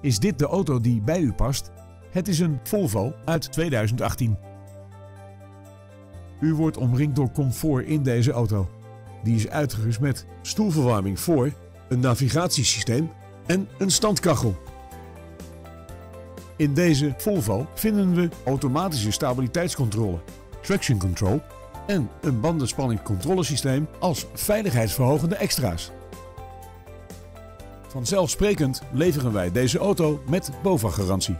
Is dit de auto die bij u past? Het is een Volvo uit 2018. U wordt omringd door comfort in deze auto. Die is uitgerust met stoelverwarming voor, een navigatiesysteem en een standkachel. In deze Volvo vinden we automatische stabiliteitscontrole, traction control en een bandenspanning als veiligheidsverhogende extra's. Vanzelfsprekend leveren wij deze auto met BOVAG-garantie.